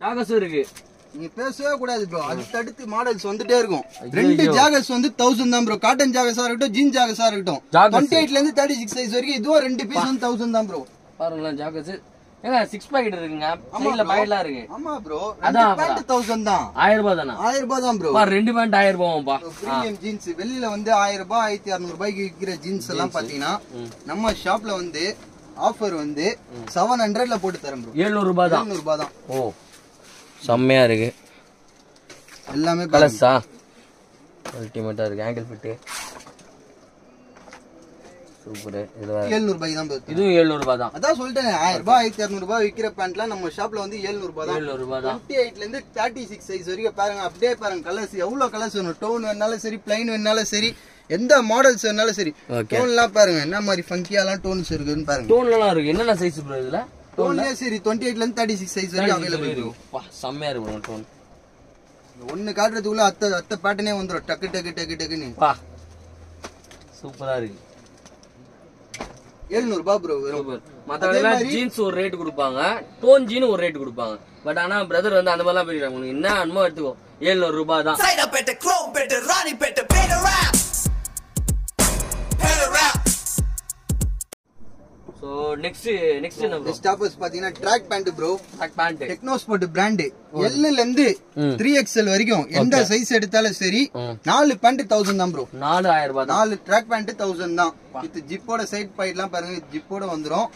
ஜாகஸும் இருக்கு. நீங்க பேசவே கூடாது ப்ரோ அடுத்து அடுத்து மாடல்ஸ் வந்துட்டே இருக்கும். ரெண்டு ஜாகஸ் வந்து தௌசண்ட் தான் ப்ரோ காட்டன் ஜாகஸா இருக்கட்டும் ஜீன் ஜாகஸா இருக்கட்டும். டுவெண்ட்டி எயிட்ல இருந்து தேர்ட்டி சிக்ஸ் சைஸ் வரைக்கும் இதுவும் ரெண்டு பீஸ் வந்து தௌசண்ட் தான் ப்ரோ பாருங்களேன் ஜாகஸ் ஏங்க சிக்ஸ் பாக்கெட் இருக்குங்க. சைடுல பாக்கெட்லாம் இருக்கு. ஆமா ப்ரோ அதான் பேண்ட் தௌசண்ட் தான். ஆயிரம் ரூபாய் தானே? ஆயிரம் ரூபாய் தான் ப்ரோ பா ரெண்டு பேண்ட் ஆயிரம் ரூபாய்ப்பா பிரீமியம் ஜீன்ஸ் வெளியில வந்து ஆயிரம் ரூபாய் ஆயிரத்தி அறுநூறு ரூபாய்க்கு விற்கிற ஜீன்ஸ் எல்லாம் பாத்தீங்கன்னா நம்ம ஷாப்ல வந்து ஆஃபர் வந்து செவன் ஹண்ட்ரட்ல போட்டு தரேன் ப்ரோ எழுநூறு ரூபாய் தான். எழுநூறு ரூபாய் தான். ஓ. செம்மையா இருக்கு. எல்லாமே கலர்ஸா அல்டிமேட்டா இருக்கு ஆங்கிள் ஃபிட்டு சூப்பர் இது வேற எழுநூறு ரூபாய் தான். இதுவும் எழுநூறு ரூபாய் தான். அதான் சொல்லிட்டேன் ஆயிரம் ரூபாய் ஆயிரத்தி இரநூறு ரூபாய் விற்கிற பேண்ட்லாம் நம்ம ஷாப்ல வந்து எழுநூறு ரூபாய் தான். எழுநூறு ரூபாய் தான். டுவெண்ட்டி எயிட்ல இருந்து தேர்ட்டி சிக்ஸ் சைஸ் வரைக்கும் பாருங்க. அப்படியே பாருங்க கலர்ஸ் எவ்வளவு கலர்ஸ் வேணும்? டோன் வேணாலும் சரி பிளைன் வேணாலும் சரி எந்த மாடல்ஸ் வேணாலும் சரி. டோன்லாம் பாருங்க என்ன மாதிரி ஃபங்கியாலாம் டோன்ஸ் இருக்குன்னு பாருங்க. டோன்லாம் இருக்கு. என்னென்ன சைஸ் இதுல? டோன்லயே சரி டுவெண்ட்டி எயிட்ல இருந்து தேர்ட்டி சிக்ஸ் சைஸ் வரைக்கும் அவைலபிள் இருக்கும் செம்மையா இருக்கு bro டோன் ஒன்னு காட்டுறதுக்குள்ள அத்தை அத்தை பேட்டர்னே வந்துடும் டக்கு டக்கு டக்கு டக்குன்னு. பா சூப்பரா இருக்கு. எழுநூறு ரூபாய் ப்ரோ மத்தவங்க ஜீன்ஸ் ஒரு ரேட் கொடுப்பாங்க. டோன் ஜீன் ஒரு ரேட் கொடுப்பாங்க. பட் ஆனா பிரதர் வந்து அந்த மாதிரிலாம் உனக்கு என்ன அனுபவம் எடுத்துக்கோ. ஏழுநூறு ரூபாய் தான் நெக்ஸ்ட் நெக்ஸ்ட் என்ன ப்ரோ ஸ்டாப்பர்ஸ் பாத்தீங்கன்னா track pant bro track pant Technosport brand எல்ல இருந்து ம். த்ரீ எக்ஸ்எல் வரைக்கும் எந்த சைஸ் எடுத்தாலும் சரி. நாலு பேண்ட் தௌசண்ட் தான் ப்ரோ நாலு ரூபாய் ட்ராக் பேண்ட் தௌசண்ட் தான். இது ஜிப்போட சைட் பாயிட்லாம் பாருங்க ஜிப்போட வந்துரும்.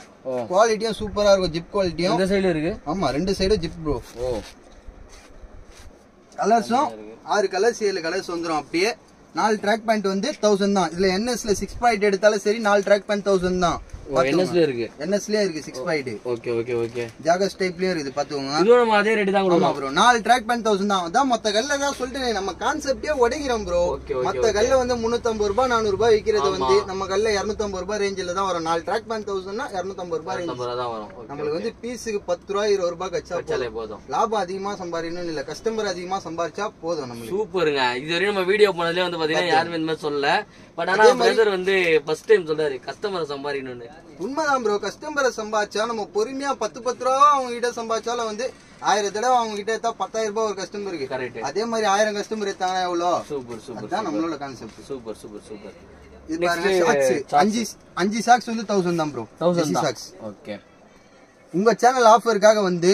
குவாலிட்டியும் சூப்பரா இருக்கும் ஜிப் குவாலிட்டியும் இந்த சைடு இருக்கு? ஆமா ரெண்டு சைடும் ஜிப் ப்ரோ ஓ. கலர்ஸும் ஆறு கலர்ஸ் ஏழு கலர்ஸ் வந்துரும் அப்படியே. நாலு ட்ராக் பேண்ட் வந்து தௌசண்ட் தான். இதுல என்எஸ்ல சிக்ஸ் பாயிண்ட் எடுத்தாலும் சரி நாலு ட்ராக் பேண்ட் தௌசண்ட் தான். இருக்கு. என்எஸ்லயே இருக்கு six point okay okay okay. Joggers டைப்லயே இருக்குது பாத்துக்கோங்க. இதுவும் நம்ம அதே ரேட்டு தான் ஆமா கொடுக்கணும். ப்ரோ நாலு ட்ராக் பேண்ட் தௌசண்ட் தான். அதான் மத்த கல்ல தான் சொல்லிட்டேன் நம்ம கான்செப்டே உடைக்கிறோம் ப்ரோ மத்த கல்ல வந்து முன்னூத்தம்பது ரூபாய் நானூறு ரூபாய் விக்கிறது வந்து நம்ம கல்ல இருநூத்தம்பது ரூபாய் ரேஞ்சில தான் வரும். நாலு ட்ராக் பேண்ட் தௌசண்ட்னா இருநூத்தம்பது ரூபாய் ரேஞ்ச் தான் வரும். நம்மளுக்கு வந்து பீஸுக்கு பத்து ரூபாய் இருபது ரூபாய் கச்சா போதும். லாபம் அதிகமா சம்பாதிக்கணும் இல்ல. கஸ்டமர் அதிகமா சம்பாதிச்சா போதும் நம்மளுக்கு. சூப்பருங்க. இது வரையும் நம்ம வீடியோ போனதுலயே வந்து பாத்தீங்கன்னா யாருமே இந்த மாதிரி சொல்லல. பட் ஆனா வந்து ஃபர்ஸ்ட் டைம் சொல்றாரு கஸ்டமரை சம்பாதிக்கணும்னு. உண்மைதான் ப்ரோ கஸ்டமரை சம்பாதிச்சா நம்ம பொறுமையா பத்து பத்து ரூபா அவங்க கிட்ட சம்பாதிச்சாலும் வந்து ஆயிரம் தடவை அவங்க கிட்ட எடுத்தா பத்தாயிரம் ரூபாய் ஒரு கஸ்டமருக்கு கரெக்ட் அதே மாதிரி ஆயிரம் கஸ்டமர் எடுத்தாங்கன்னா எவ்வளோ? சூப்பர் சூப்பர் அதுதான் நம்மளோட கான்செப்ட் சூப்பர் சூப்பர் சூப்பர் இது பாருங்க சாக்ஸ் அஞ்சு அஞ்சு சாக்ஸ் வந்து தௌசண்ட் தான் ப்ரோ தௌசண்ட் தான்? சாக்ஸ் ஓகே உங்க சேனல் ஆஃபருக்காக வந்து.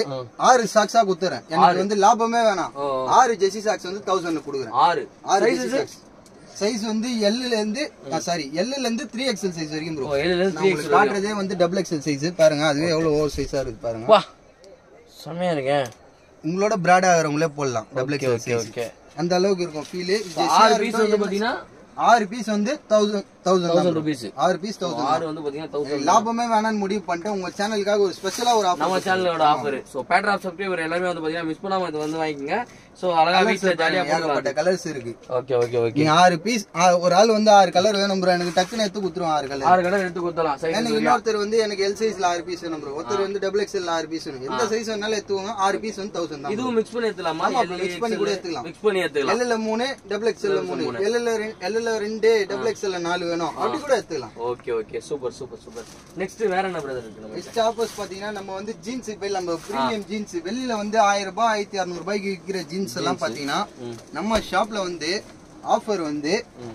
ஆறு சாக்ஸா குத்துறேன். எனக்கு வந்து லாபமே வேணாம். ஆறு ஜெர்சி சாக்ஸ் வந்து தௌசண்ட் கொடுக்குறேன். ஆறு. ஆறு சாக்ஸ் சைஸ் வந்து எல்லுல இருந்து சாரி எல்லுல இருந்து த்ரீ எக்ஸல் சைஸ் வரைக்கும் ப்ரோ ஏழுல இருந்து காட்டுறதே வந்து டபுள் எக்ஸல் சைஸ் பாருங்க அதுவே எவ்வளவு ஓவர் சைஸா இருக்கு பாருங்க. வா செம்மையா இருக்கேன் உங்களோட பிராட் ஆகிறவங்களே போடலாம் double XL okay size okay அந்த அளவுக்கு இருக்கும் ஃபீல் ஆறு பீஸ் வந்து பாத்தீங்கன்னா ஆறு பீஸ் வந்து தௌசண்ட் தௌசண்ட் ருபீஸ் ஆறு பீஸ் தௌசண்ட் ஆறு வந்து பாத்தீங்கன்னா தௌசண்ட் லாபமே வேணாம்னு முடிவு பண்ணிட்டு உங்க சேனலுக்காக ஒரு ஸ்பெஷலா ஒரு நம்ம ஆஃபர் சேனலோட offer so better of subscriber எல்லாமே வந்து பாத்தீங்கன்னா மிஸ் பண்ணாம இது வந்து வாங்கிக்கங்க. சோ அழகா வீட்ல ஜாலியா ஏகப்பட்ட போடலாம் கலர்ஸ் இருக்கு. ஓகே ஓகே ஓகே ஆறு பீஸ் ஒரு ஆள் வந்து ஆறு கலர் வேணும் ப்ரோ எனக்கு டக்குன்னு எடுத்து குத்துருவோம் ஆறு கலர் ஆறு கடை எடுத்து சைஸ் இன்னொருத்தர் வந்து எனக்கு எல் சைஸ்ல ஆறு பீஸ் வேணும் ப்ரோ ஒருத்தர் வந்து டபுள் எக்ஸ்எல் ஆறு பீஸ் வேணும். எந்த சைஸ் வேணாலும் எடுத்துவாங்க ஆறு பீஸ் வந்து தௌசண்ட் தான் இதுவும் மிக்ஸ் பண்ணி எடுத்துலாமா கூட எடுத்துக்கலாம். மிக்ஸ் பண்ணி எடுத்துக்கலாம். எல்எல்ல மூணு டபுள் எக்ஸ்எல் மூணு. எல்எல்ல எல்எல்ல ரெண்டு டபுள் எக்ஸ்எல் நாலு வேணும். அப்படி கூட எடுத்துக்கலாம். Okay okay. Super super super. Next வேற என்ன பிரதர் இருக்கு நம்ம நெக்ஸ்ட் ஆஃபர்ஸ் பாத்தீங்கன்னா நம்ம வந்து ஜீன்ஸ் இப்போ நம்ம பிரீமியம் ஜீன்ஸ் வெளியில வந்து ஆயிரம் ரூபாய் ஆயிரத்தி அறுநூறு ரூபாய்க்கு விற்கிற ஜீன்ஸ் எல்லாம் பாத்தீங்கன்னா நம்ம ஷாப்ல வந்து ஆஃபர் வந்து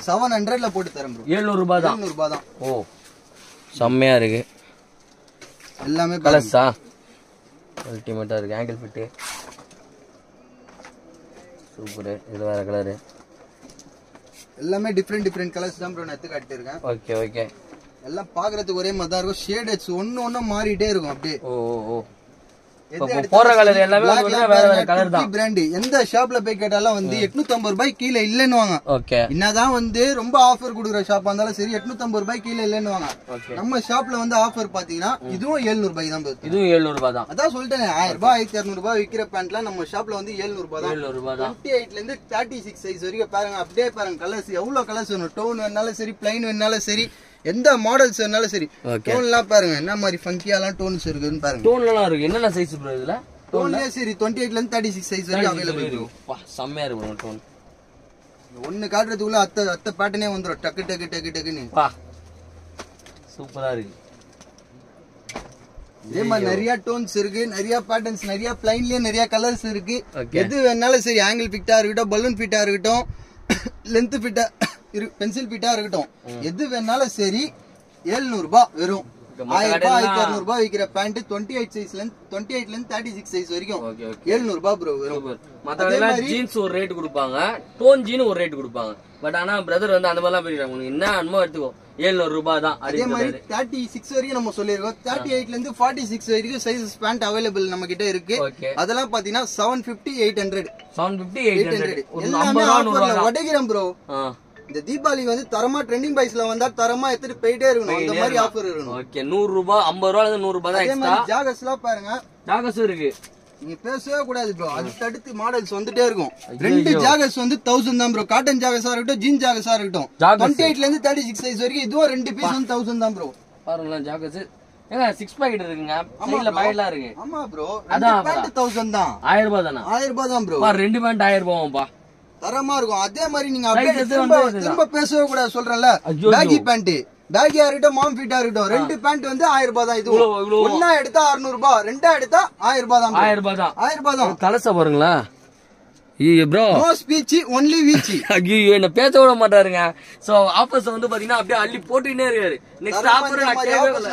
செவன் ஹண்ட்ரட்ல போட்டு தரேன் ப்ரோ எழுநூறு ரூபாய் தான். எழுநூறு ரூபாய் தான். ஓ செம்மையா இருக்கு. எல்லாமே. கலர்ஸா அல்டிமேட்டா இருக்கு. ஆங்கிள் ஃபிட்டு சூப்பர் இது வேற கலரு எல்லாமே டிஃப்ரெண்ட் டிஃப்ரெண்ட் கலர்ஸ் தான் ப்ரோ நான் எடுத்து காட்டிட்டு இருக்கேன் ஓகே ஓகே எல்லாம் பாக்குறதுக்கு ஒரே மாதிரி தான் இருக்கும். ஷேடட்ஸ் ஒன்னு ஒண்ணு மாறிட்டே இருக்கும் அப்படியே. ஓ ஓ. போற கலர் எல்லாமே வேற வேற கலர் தான். பிராண்ட் எந்த ஷாப்ல போய் கேட்டாலும் வந்து 850 ரூபாய் கீழே இல்லன்னுவாங்க. ஓகே. என்னதான் வந்து ரொம்ப ஆஃபர் கொடுக்குற ஷாப்பா இருந்தாலும் சரி 850 ரூபாய் கீழே இல்லன்னுவாங்க. நம்ம ஷாப்ல வந்து ஆஃபர் பாத்தீங்கன்னா இதுவும் 700 ரூபாய் தான். இதுவும் எழுநூறு ரூபாய் தான். அதான் சொல்லிட்டேன் ஆயிரம் ரூபாய் ஆயிரத்தி இரநூறு ரூபாய் விற்கிற பேண்ட்லாம் நம்ம ஷாப்ல வந்து 700 ரூபாய் தான். எழுநூறு ரூபாய் தான். டுவெண்ட்டி எயிட்ல இருந்து தேர்ட்டி சிக்ஸ் சைஸ் வரைக்கும் பாருங்க அப்படியே பாருங்க கலர்ஸ் எவ்வளவு கலர்ஸ் வேணும்? டோன் வேணாலும் சரி பிளைன் வேணாலும் சரி எந்த மாடல்ஸ் வேணாலும் சரி. டோன்லாம் பாருங்க. என்ன மாதிரி ஃபங்கியாலாம் டோன்ஸ் இருக்குன்னு பாருங்க. டோன்லாம் இருக்கு. என்னென்ன சைஸ் ப்ரோ இதுல? டோன்லயே சரி டுவெண்ட்டி எயிட்ல இருந்து தேர்ட்டி சிக்ஸ் சைஸ் வரைக்கும் அவைலபிள் இருக்கும் செம்மையா இருக்கு ப்ரோ டோன் ஒன்னு காட்டுறதுக்குள்ள அத்தை அத்தை பேட்டர்னே வந்துடும் டக்கு டக்கு டக்கு டக்குன்னு. வா. சூப்பரா இருக்கு. இதே மாதிரி நிறைய டோன்ஸ் இருக்கு. நிறைய பேட்டர்ன்ஸ் நிறைய பிளைன்லயே நிறைய கலர்ஸ் இருக்கு. எது வேணாலும் சரி ஆங்கிள் ஃபிட்டா இருக்கட்டும் பலூன் ஃபிட்டா இருக்கட்டும் லென்த் ஃபிட்டா பென்சில் ஃபிட்டா இருக்கட்டும். எது வேணாலும் சரி 700 ரூபாய் வெறும். ஆயிரம் ரூபாய் ஆயிரத்தி ரூபாய் விற்கிற பேண்ட் டுவெண்ட்டி எயிட் சைஸ்ல இருந்து டுவெண்ட்டி எயிட்ல இருந்து தேர்ட்டி சிக்ஸ் சைஸ் வரைக்கும் எழுநூறு ரூபாய் ப்ரோ வெறும். சூப்பர். மத்த கடையில ஜீன்ஸ் ஒரு ரேட் கொடுப்பாங்க. டோன் ஜீன் ஒரு ரேட் கொடுப்பாங்க. பட் ஆனா பிரதர் வந்து அந்த மாதிரிலாம் போயிருக்காங்க உனக்கு என்ன அனுபவம் எடுத்துக்கோ. 700 ரூபாய் தான் அதே மாதிரி தேர்ட்டி சிக்ஸ் வரைக்கும் நம்ம சொல்லியிருக்கோம். தேர்ட்டி எயிட்ல இருந்து ஃபார்ட்டி சிக்ஸ் வரைக்கும் சைஸஸ் பேண்ட் அவைலபிள் நம்ம கிட்ட இருக்கு அதெல்லாம் பாத்தீங்கன்னா seven fifty eight hundred seven fifty eight hundred எல்லாமே ஆஃபர்ல உடைக்கிறோம் ப்ரோ இந்த தீபாவளி வந்து தரமா ட்ரெண்டிங் பைஸ்ல வந்தா தரமா எடுத்துட்டு போயிட்டே இருக்கணும். அந்த மாதிரி ஆஃபர் இருக்கணும். ஓகே நூறு ரூபாய் ஐம்பது ரூபாய் இருந்து நூறு ரூபாய் தான் அதே எக்ஸ்ட்ரா ஜாகர்ஸ் எல்லாம் பாருங்க. டாகஸும் இருக்கு. நீங்க பேசவே கூடாது ப்ரோ அடுத்து அடுத்து மாடல்ஸ் வந்துட்டே இருக்கும். ரெண்டு ஜாகர்ஸ் வந்து தௌசண்ட் தான் ப்ரோ காட்டன் ஜாகர்ஸா இருக்கட்டும் ஜீன் ஜாகர்ஸா இருக்கட்டும். டுவெண்ட்டி எயிட்ல இருந்து தேர்ட்டி சிக்ஸ் சைஸ் வரைக்கும் இதுவும் ரெண்டு பீஸ் வந்து தௌசண்ட் தான் ப்ரோ பாருங்களேன் ஜாக்கஸ் ஏங்க சிக்ஸ் பாக்கெட் இருக்குங்க. சைடுல பாக்கெட்லாம் இருக்கு. ஆமா ப்ரோ அதான் தான். ஆயிரம் ரூபாய் தானே? ஆயிரம் ரூபாய் தான் ப்ரோ ரெண்டு பேண்ட் ஆயிரம் ரூபாய்ப்பா தரமா இருக்கும். அதே மாதிரி நீங்க அப்படியே திரும்ப திரும்ப பேசவே கூடாது சொல்றேன்ல. பேகி பேண்ட் பேகியா இருக்கட்டும் மாம் ஃபிட்டா இருக்கட்டும் ரெண்டு பேண்ட் வந்து ஆயிரம் ரூபாய் தான். இது. ஒன்னா எடுத்தா அறுநூறு ரூபாய் ரெண்டா எடுத்தா ஆயிரம் ரூபாய் தான். ஆயிரம் ரூபாய் தான். ஆயிரம் ரூபாய் தான். கலச பாருங்களா ஐயோ ப்ரோ நோ ஸ்பீச் ஒன்லி வீச் ஐயோ என்ன பேச விட மாட்டாருங்க. சோ ஆஃபர்ஸ் வந்து பாத்தீங்கன்னா அப்படியே அள்ளி போட்டுக்கிட்டே இருக்காரு. நெக்ஸ்ட் ஆஃபர்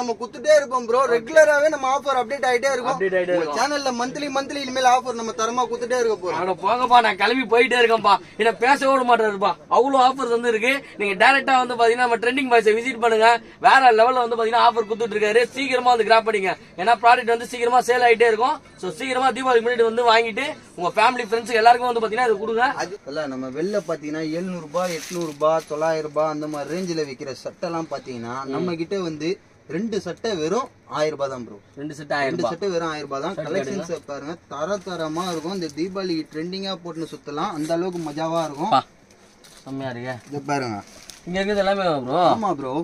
நம்ம குத்துட்டே இருப்போம் ப்ரோ ரெகுலராவே நம்ம ஆஃபர் அப்டேட் ஆயிட்டே இருக்கும். Update ஆயிட்டே உங்க சேனல்ல மந்த்லி மந்த்லி இனிமேல் ஆஃபர் நம்ம தரமா குத்துட்டே இருக்க போறோம். அட போங்கப்பா நான் கிளம்பி போயிட்டே இருக்கேன்ப்பா. என்ன பேச விட மாட்டாருப்பா. அவ்வளவு ஆஃபர்ஸ் வந்து இருக்கு. நீங்க டைரக்டா வந்து பாத்தீங்கன்னா நம்ம ட்ரெண்டிங் பாய்ஸை விசிட் பண்ணுங்க. வேற லெவல்ல வந்து பாத்தீங்கன்னா ஆஃபர் கொடுத்துட்டு இருக்காரு. சீக்கிரமா வந்து கிராப் பண்ணிங்க. ஏன்னா ப்ராடக்ட் வந்து சீக்கிரமா சேல் ஆயிட்டே இருக்கும். சோ சீக்கிரமா தீபாவளி முன்னாடி வந்து வாங்கிட்டு உங்க ஃபேமிலி ஃப்ரெண்ட்ஸ் எல்லாருக்கும் வந்து பாத்தீங்கன்னா இது கொடுங்க. அது இல்ல நம்ம வெளில பாத்தீங்கன்னா 700 ரூபாய் எட்நூறு ரூபாய் தொள்ளாயிரம் ரூபாய் அந்த மாதிரி ரேஞ்சில விக்கிற சட்டை எல்லாம் பாத்தீங்கன்னா நம்ம கிட்ட வந்து ரெண்டு சட்டை வெறும் ஆயிரம் ரூபாய் தான் ப்ரோ ரெண்டு செட் ஆயிரம் ரெண்டு சட்டை வெறும் ஆயிரம் ரூபாய் தான் கலெக்ஷன்ஸ் பாருங்க. தர தரமா இருக்கும். இந்த தீபாவளி ட்ரெண்டிங்கா போட்டு சுத்தலாம். அந்த அளவுக்கு மஜாவா இருக்கும். செம்மையா இருக்கு. இது பாருங்க. இங்க இருக்கிறது எல்லாமே ப்ரோ ஆமா ப்ரோ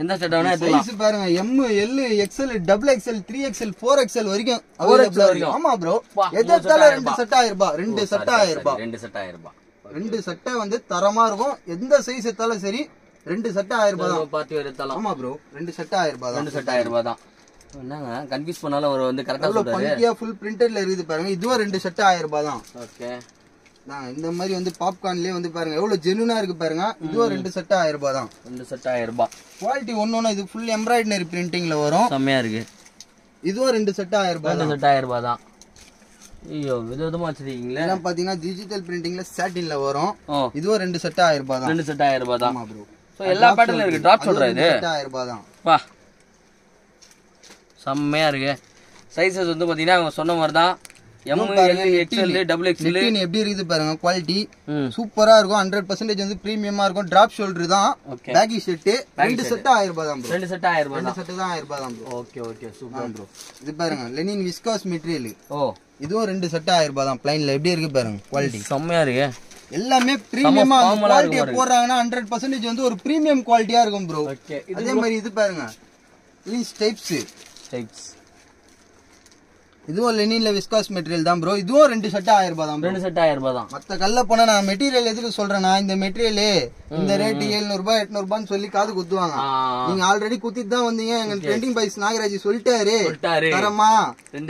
எந்த வேணா எடுத்துக்கலாம். பாருங்க M L XL double XL three XL four XL வரைக்கும் 4XL available ஆ வரைக்கும். இருக்கு. ஆமா ப்ரோ எது எடுத்தாலும் ரெண்டு செட் ஆயிரம் ரூபாய் ரெண்டு செட் ஆயிரம் ரூபாய் ரெண்டு செட் ஆயிரம் ரூபாய் ரெண்டு சட்டை வந்து தரமா இருக்கும். எந்த சைஸ் எடுத்தாலும் சரி ரெண்டு சட்டை ஆயிரம் ரூபாய் தான் பார்த்து எடுத்தாலும். ஆமா ப்ரோ ரெண்டு சட்டை ஆயிரம் ரூபாய் தான். ரெண்டு செட் ஆயிரம் ரூபாய் தான். என்னங்க கன்ஃபியூஸ் பண்ணாலும் அவர் வந்து கரெக்டா சொல்றாரு. பங்கியா ஃபுல் பிரிண்டட்ல இருக்குது பாருங்க. இதுவும் ரெண்டு சட்டை ஆயிரம் ரூபாய் தான். ஓகே நான் இந்த மாதிரி வந்து பாப்கார்ன்லயே வந்து பாருங்க. எவ்வளவு ஜெனுனா இருக்கு பாருங்க. இதுவும் ரெண்டு சட்டை ஆயிரம் ரூபாய் தான். ரெண்டு செட் ஆயிரம் ரூபாய். குவாலிட்டி ஒன்னொன்னு இது ஃபுல் எம்ப்ராய்டரி பிரிண்டிங்ல வரும். செம்மையா இருக்கு. இதுவும் ரெண்டு சட்டை ஆயிரம் ரூபாய் ரெண்டு செட் ஆயிரம் ரூபாய் தான். ஐயோ வித விதமா வச்சிருக்கீங்களே. இதெல்லாம் பாத்தீங்கன்னா டிஜிட்டல் பிரிண்டிங்ல சாட்டின்ல வரும். இதுவும் ரெண்டு சட்டை ஆயிரம் ரூபாய் தான். ரெண்டு செட் ஆயிரம் ரூபாய் தான். ப்ரோ ஸோ எல்லா பேட்டர்ல இருக்கு. ட்ராப் சொல்றா இது ஆயிரம் ரூபாய் தான். வா. செம்மையா இருக்கு சைஸஸ் வந்து பாத்தீங்கன்னா அவங்க சொன்ன மாதிரி தான் M L XL double XL நெட்டின் எப்படி இருக்குது பாருங்க குவாலிட்டி சூப்பரா இருக்கும் ஹண்ட்ரட் பர்சன்டேஜ் வந்து பிரீமியமா இருக்கும் டிராப் ஷோல்டர் தான். ஓகே பேகி ஷர்ட் ரெண்டு செட் ஆயிரம் ரூபாய் தான் ரெண்டு செட் ஆயிரம் ரூபாய் ரெண்டு தான். செட் தான் ஆயிரம் ரூபாய் தான் ஓகே ஓகே சூப்பர் ப்ரோ இது பாருங்க லெனின் விஸ்காஸ் மெட்டீரியல் ஓ. இதுவும் ரெண்டு செட் ஆயிரம் ரூபாய் தான் பிளைன்ல எப்படி இருக்கு பாருங்க குவாலிட்டி செம்மையா இருக்கு. எல்லாமே பிரீமியமா குவாலிட்டியை போடுறாங்கன்னா ஹண்ட்ரட் பர்சன்டேஜ் வந்து ஒரு பிரீமியம் குவாலிட்டியா இருக்கும் ப்ரோ அதே மாதிரி இது பாருங்க டைப்ஸ் டைப்ஸ் இதுவும் லெனின்ல விஸ்காஸ் மெட்டீரியல் தான் ப்ரோ இதுவும் ரெண்டு செட் ஆயிரம் ரூபாய் தான். ரெண்டு செட் ஆயிரம் ரூபாய் தான். மத்த கல்ல போனா நான் மெட்டீரியல் எதுக்கு சொல்றேன்னா இந்த மெட்டீரியல் இந்த ரேட் எழுநூறு ரூபாய் எட்நூறு ரூபான்னு சொல்லி காது குத்துவாங்க. நீங்க ஆல்ரெடி குத்திட்டு தான் வந்தீங்க. எங்க ட்ரெண்டிங் பைஸ் நாகராஜ் சொல்லிட்டாரு. தரமா.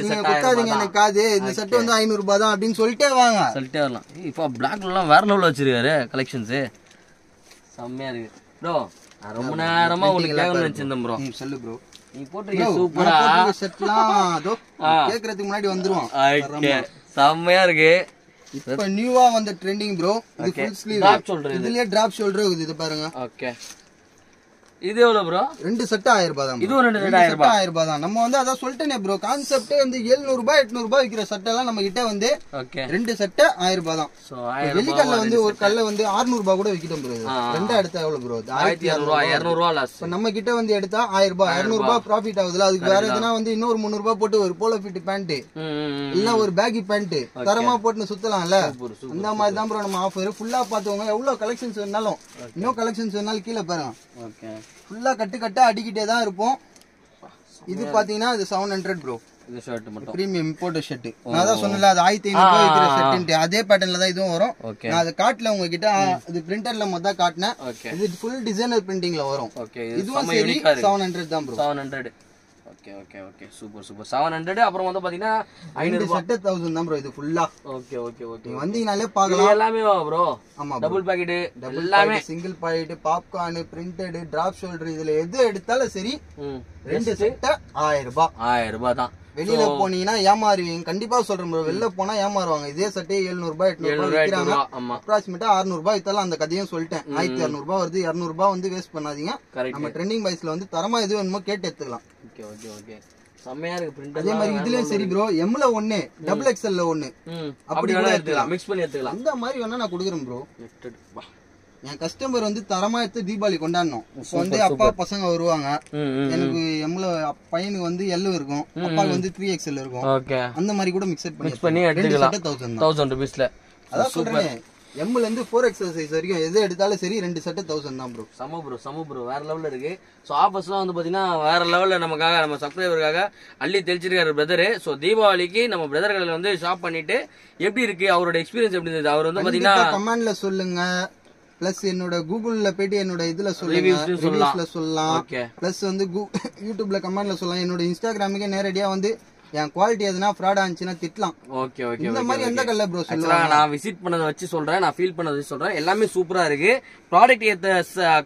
நீங்க குத்தாதீங்க எனக்கு காது. இந்த செட் வந்து ஐநூறு ரூபாய் தான் அப்படின்னு சொல்லிட்டே வாங்க. சொல்லிட்டே வரலாம். இப்போ பிளாக்லாம் வேற லெவலில் வச்சிருக்காரு கலெக்ஷன்ஸ் செம்மையா இருக்கு. ப்ரோ ரொம்ப நேரமா உங்களுக்கு கேட்கணும்னு வச்சிருந்தேன் ப்ரோ சொல்லு ப்ரோ நீ போட்டிருக்கீங்க சூப்பரா செட்லாம் அதோ கேக்குறதுக்கு முன்னாடி வந்துருவோம். செம்மையா இருக்கு. இப்ப நியூவா வந்த ட்ரெண்டிங் ப்ரோ இது ஃபுல் ஸ்லீவ் shoulder இதுலயே டிராப் ஷோல்டர் இருக்குது இது பாருங்க. ஓகே இது எவ்வளவு ப்ரோ ரெண்டு செட் ஆயிரம் ரூபாய் தான். இதுவும் ரெண்டு ரெண்டு ஆயிரம் set ஆயிரம் ரூபாய் தான். நம்ம வந்து அதான் சொல்லிட்டேனே ப்ரோ கான்செப்டே வந்து எழுநூறு ரூபாய் எட்நூறு ரூபாய் விற்கிற சட்டை எல்லாம் நம்ம கிட்ட வந்து ரெண்டு சட்டை ஆயிரம் ரூபாய் தான். வெளிக்கல்ல வந்து ஒரு கல்ல வந்து 600 ரூபாய் கூட விக்கிட்டோம் ப்ரோ ரெண்டா எடுத்தா எவ்வளவு ப்ரோ ஆயிரத்தி இரநூறுவா இரநூறுவா லாஸ் நம்ம கிட்ட வந்து எடுத்தா ஆயிரம் ரூபாய் இருநூறு ரூபாய் ப்ராஃபிட் ஆகுதுல அதுக்கு வேற எதுனா வந்து இன்னொரு முந்நூறு ரூபாய் போட்டு ஒரு போலோ ஃபிட் பேண்ட் இல்ல ஒரு பேகி பேண்ட் தரமா போட்டு சுத்தலாம்ல. அந்த மாதிரி தான் ப்ரோ நம்ம ஆஃபர் ஃபுல்லா பாத்துக்கோங்க எவ்வளவு கலெக்ஷன்ஸ் வேணாலும். இன்னும் கலெக்ஷன்ஸ் வேணாலும் கீழே பாருங்க. ஓகே ஃபுல்லா கட்டு கட்டா அடிக்கிட்டே தான் இருப்போம். இது பாத்தீங்கன்னா இது செவன் ஹண்ட்ரட் ப்ரோ இது ஷர்ட் மட்டும். பிரீமியம் இம்போர்ட் ஷர்ட் நான் தான் சொன்னல அது ஆயிரத்தி ஐநூறு விற்கிற ஷர்ட் அதே பேட்டர்ன்ல தான் இதுவும் வரும். நான் அதை காட்டல உங்ககிட்ட இது பிரிண்டர்ல மொத்தம் காட்டினேன். இது ஃபுல் டிசைனர் பிரிண்டிங்ல வரும். இதுவும் சரி செவன் ஹண்ட்ரட் தான் bro seven hundred okay okay okay. Super super. Seven hundred அப்புறம் வந்து பாத்தீங்கன்னா ஐநூறு செட்டு தௌசண்ட் தான் ப்ரோ இது ஃபுல்லா ஓகே ஓகே ஓகே வந்தீங்கனாலே பார்க்கலாம். எல்லாமே ப்ரோ ஆமா. டபுள் பாக்கெட் எல்லாமே. Single pocket popcorn printed drop shoulder இதுல எது எடுத்தாலும் சரி ரெண்டு செட்ட ஆயிரம் ரூபாய் ஆயிரம் ரூபாய் தான். வெளியில போனீங்கன்னா ஏமாறுவீங்க. கண்டிப்பா சொல்றேன் ப்ரோ வெளில போனா ஏமாறுவாங்க. இதே சட்டை எழுநூறு ரூபாய் எட்நூறு ஆமா. அப்ராக்சிமேட்டா அறுநூறு ரூபாய் வித்தாலும் அந்த கதையும் சொல்லிட்டேன். ஆயிரத்தி இரநூறு ரூபாய் வருது இருநூறு ரூபாய் வந்து வேஸ்ட் பண்ணாதீங்க. நம்ம ட்ரெண்டிங் பைஸ்ல வந்து தரமா எது வேணுமோ கேட்டு எடுத்துக்கலாம். ஓகே ஓகே ஓகே செம்மையா இருக்கு பிரிண்ட் அதே மாதிரி இதுலயும் சரி ப்ரோ எம்ல ஒண்ணு டபுள் எக்ஸ்எல்ல ஒண்ணு. அப்படி வேணா எடுத்துக்கலாம். மிக்ஸ் பண்ணி எடுத்துக்கலாம். அந்த மாதிரி வேணா நான் கொடுக்குறேன் ப்ரோ என் கஸ்டமர் வந்து தரமா எடுத்து தீபாவளி கொண்டாடணும். இப்போ வந்து அப்பா பசங்க வருவாங்க. எனக்கு எம்ல பையனுக்கு வந்து எல்லு இருக்கும். அப்பாவுக்கு வந்து த்ரீ எக்ஸ்எல் இருக்கும். அந்த மாதிரி கூட பண்ணி மிக்ஸ் பண்ணி ரெண்டு எடுத்துக்கலாம் தௌசண்ட் தௌசண்ட் ருபீஸ்ல அதான் சொல்றேன். எம்ல இருந்து ஃபோர் எக்ஸல் சைஸ் வரைக்கும் எது எடுத்தாலும் சரி ரெண்டு செட்டு தௌசண்ட் தான் ப்ரோ சம ப்ரோ சம ப்ரோ வேற லெவல்ல இருக்கு. ஸோ ஆஃபர்ஸ்லாம் வந்து பாத்தீங்கன்னா வேற லெவல்ல நமக்காக நம்ம சப்ஸ்கிரைபருக்காக அள்ளி தெளிச்சிருக்காரு பிரதரு ஸோ தீபாவளிக்கு நம்ம பிரதர் கடையில வந்து ஷாப் பண்ணிட்டு எப்படி இருக்கு? அவரோட எக்ஸ்பீரியன்ஸ் எப்படி இருந்தது? அவர் வந்து பாத்தீங்கன்னா கமெண்ட்ல சொல்லுங்க. பிளஸ் என்னோட கூகுள்ல போயிட்டு என்னோட இதுல சொல்லலாம். சொல்லலாம். பிளஸ் வந்து யூடியூப்ல கமெண்ட்ல சொல்லலாம். என்னோட இன்ஸ்டாகிராமுக்கே நேரடியா வந்து என் குவாலிட்டி எதுனா ஃப்ராட் ஆச்சுன்னா திட்டலாம். ஓகே ஓகே இந்த மாதிரி எந்த கல்ல ப்ரோ சொல்லுவாங்க? நான் விசிட் பண்ணதை வச்சு சொல்றேன் நான் ஃபீல் பண்ணதை வச்சு சொல்றேன். எல்லாமே சூப்பரா இருக்கு. ப்ராடக்ட் ஏத்த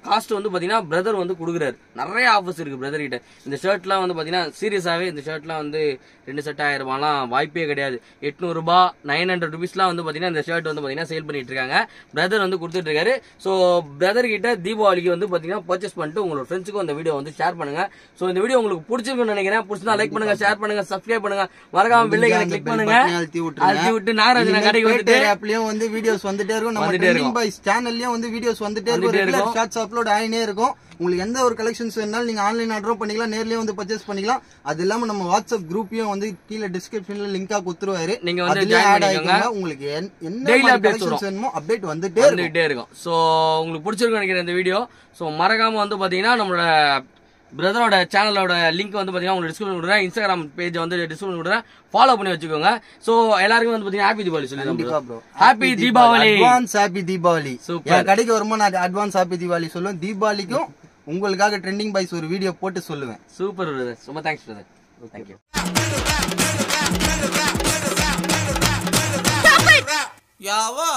காஸ்ட் வந்து பாத்தீங்கன்னா பிரதர் வந்து கொடுக்குறாரு. நிறைய ஆஃபர்ஸ் இருக்கு பிரதர் கிட்ட. இந்த ஷர்ட்லாம் வந்து பாத்தீங்கன்னா சீரியஸாவே இந்த ஷர்ட்லாம் வந்து ரெண்டு செட் ஆயிரம் ரூபாய்லாம் வாய்ப்பே கிடையாது. எட்நூறு ரூபாய் நைன் ஹண்ட்ரட் ருபீஸ்லாம் வந்து பாத்தீங்கன்னா இந்த ஷர்ட் வந்து பாத்தீங்கன்னா சேல் பண்ணிட்டு இருக்காங்க. பிரதர் வந்து கொடுத்துட்டு இருக்காரு. ஸோ பிரதர் கிட்ட தீபாவளிக்கு வந்து பாத்தீங்கன்னா பர்ச்சேஸ் பண்ணிட்டு உங்களோட ஃப்ரெண்ட்ஸுக்கும் இந்த வீடியோ வந்து ஷேர் பண்ணுங்க. ஸோ இந்த வீடியோ உங்களுக்கு பிடிச்சிருக்குன்னு நினைக்கிறேன். பிடிச்சிருந்தா லைக் பண்ணுங்க ஷேர் பண்ணுங்க சப்ஸ்கிரைப் பண்ணுங்க. மறக்காம பில்லைகளை கிளிக் பண்ணுங்க. அழுத்தி விட்டு நாகராஜன கடைக்கு வந்துட்டு ஆப்லயும் வந்து வீடியோஸ் வந்துட்டே இருக்கும். நம்ம இருக்கும். பாய்ஸ் சேனல்லயும் வந்து வீடியோஸ் வந்துட்டே இருக்கும். இருக்கும். ஷார்ட்ஸ் அப்லோட் ஆயினே இருக்கும். உங்களுக்கு எந்த ஒரு கலெக்ஷன்ஸ் வேணாலும் நீங்க ஆன்லைன் ஆர்டரும் பண்ணிக்கலாம். நேர்லயே வந்து பர்ச்சேஸ் பண்ணிக்கலாம். அது இல்லாம நம்ம வாட்ஸ்அப் குரூப்பையும் வந்து கீழே டிஸ்கிரிப்ஷன்ல லிங்கா கொடுத்துருவாரு. நீங்க வந்து பண்ணிக்கோங்க. ஆயிக்கோங்க. உங்களுக்கு என்- என்ன கலெக்ஷன்ஸ் வேணுமோ அப்டேட் வந்துட்டே இருக்கும். ஸோ உங்களுக்கு பிடிச்சிருக்கும் நினைக்கிறேன் இந்த வீடியோ ஸோ மறக்காம வந்து பாத்தீங்கன்னா நம்மளோட பிரதரோட சேனலோட லிங்க் வந்து பாத்தீங்கன்னா உங்களுக்கு டிஸ்கிரிப்ஷன் கொடுக்குறேன். இன்ஸ்டாகிராம் பேஜ் வந்து டிஸ்கிரிப்ஷன் கொடுக்குறேன். ஃபாலோ பண்ணி வச்சுக்கோங்க. ஸோ எல்லாருக்கும் வந்து பாத்தீங்கன்னா ஹாப்பி தீபாவளி சொல்லி happy Deepavali advance happy Deepavali. என் கடைக்கு வரும்போது நான் அட்வான்ஸ் ஹாப்பி தீபாவளி சொல்லுவேன். தீபாவளிக்கும் உங்களுக்காக ட்ரெண்டிங் பாய்ஸ் ஒரு வீடியோ போட்டு சொல்லுவேன். சூப்பர் பிரதர் ரொம்ப thanks brother thank you whoa.